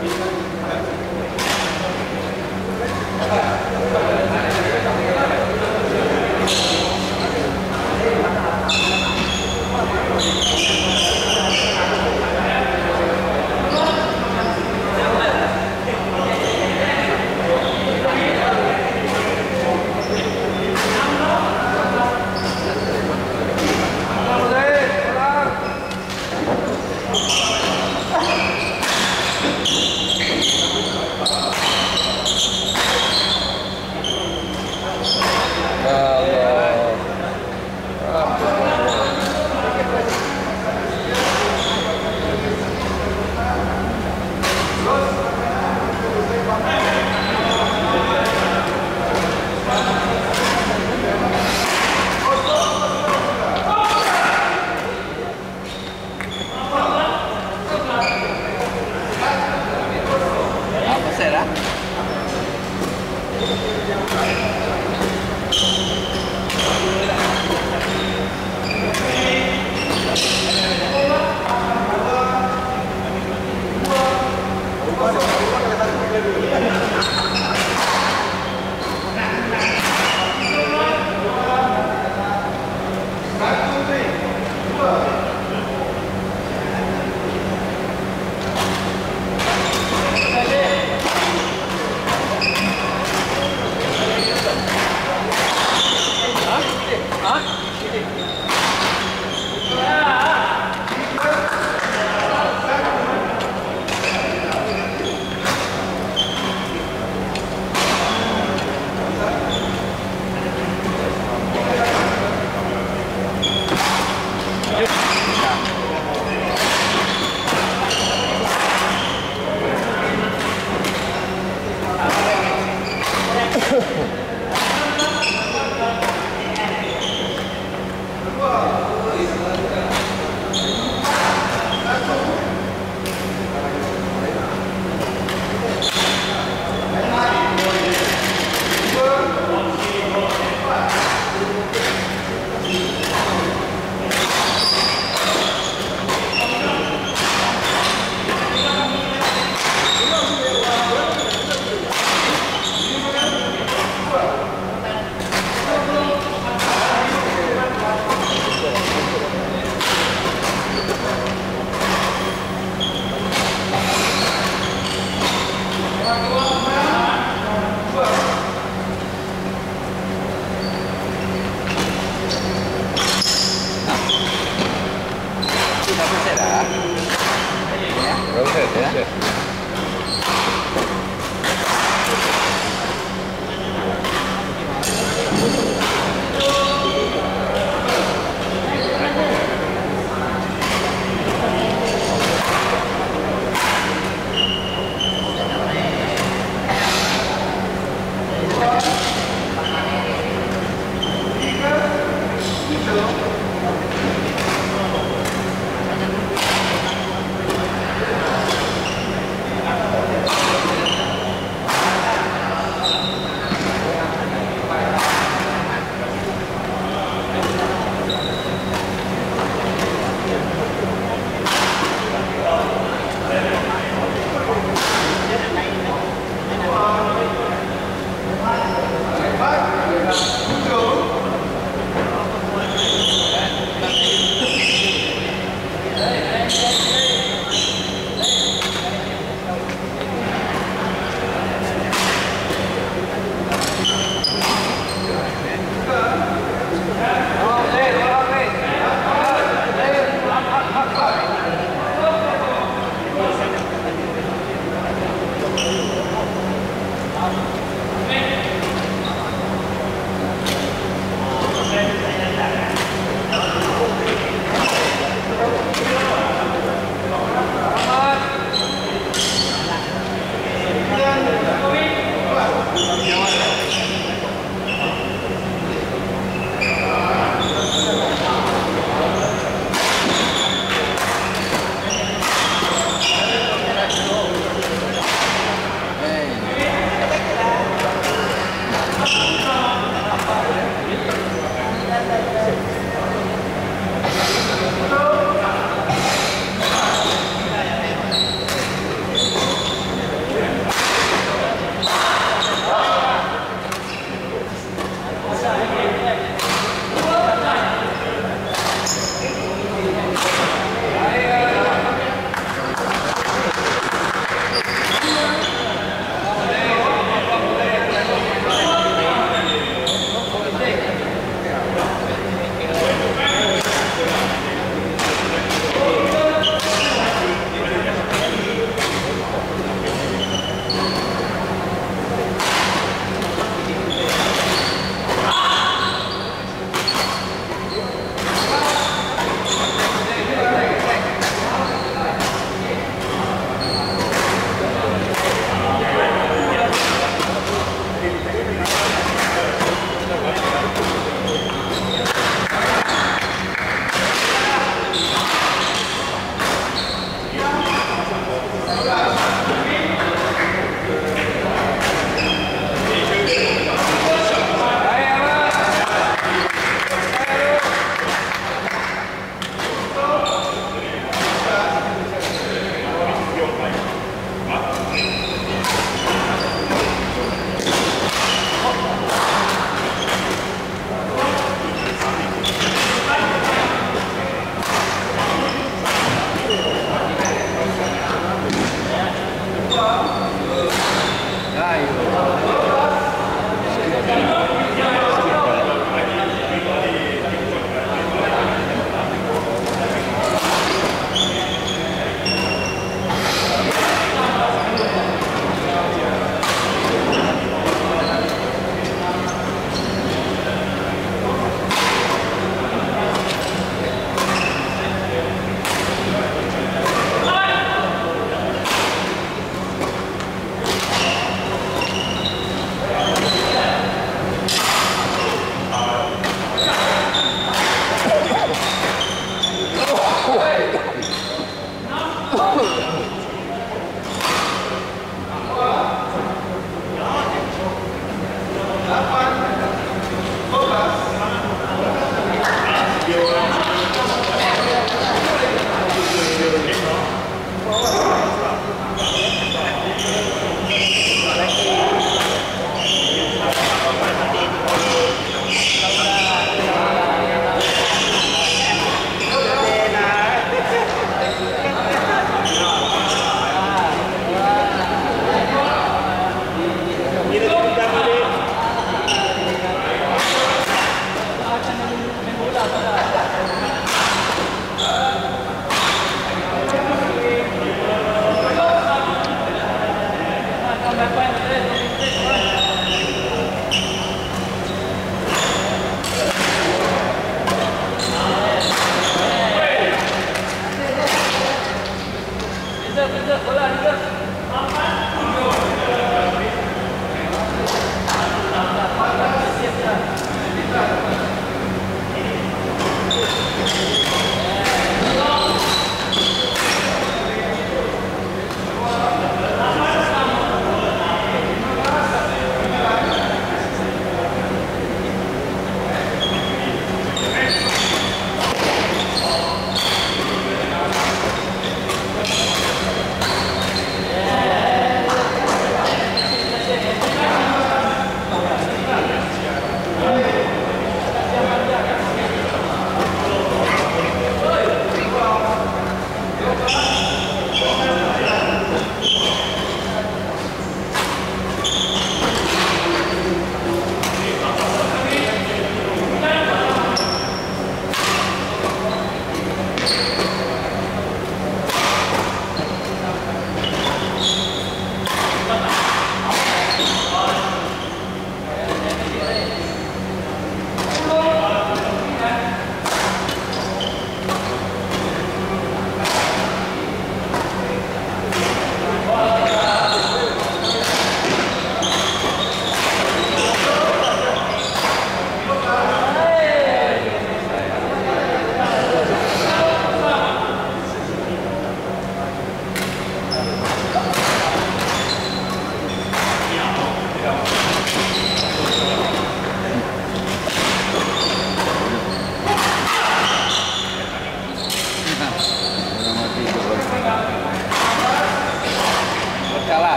Apa Vamos ver, vamos ver.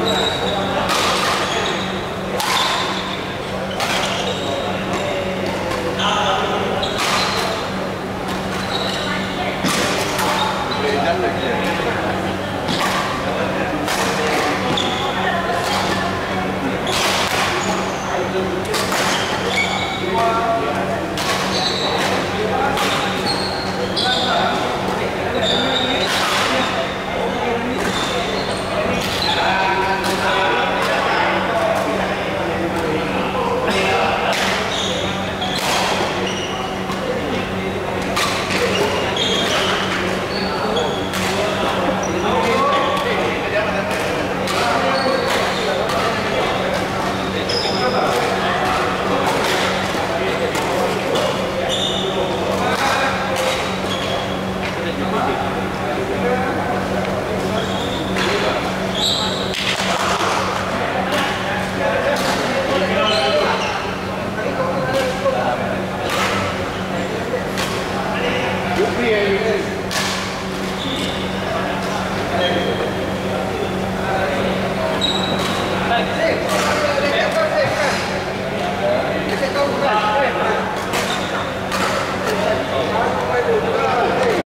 Não.